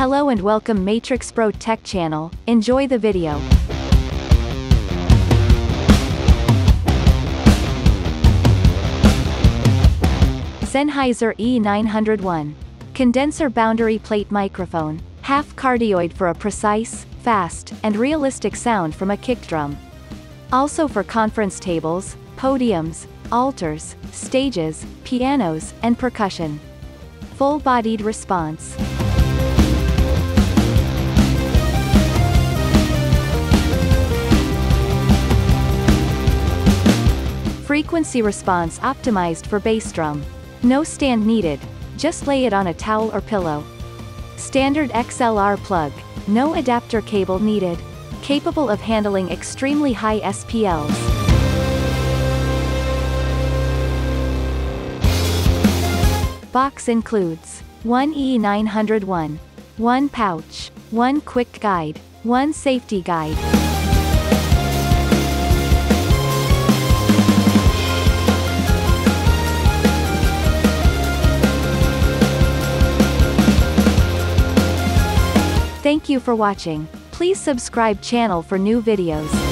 Hello and welcome Matrix Pro Tech channel, enjoy the video. Sennheiser E901. Condenser boundary plate microphone. Half cardioid for a precise, fast, and realistic sound from a kick drum. Also for conference tables, podiums, altars, stages, pianos, and percussion. Full-bodied response. Frequency response optimized for bass drum. No stand needed, just lay it on a towel or pillow. Standard XLR plug, no adapter cable needed. Capable of handling extremely high SPLs. Box includes 1 E901, 1 pouch, 1 quick guide, 1 safety guide. Thank you for watching. Please subscribe channel for new videos.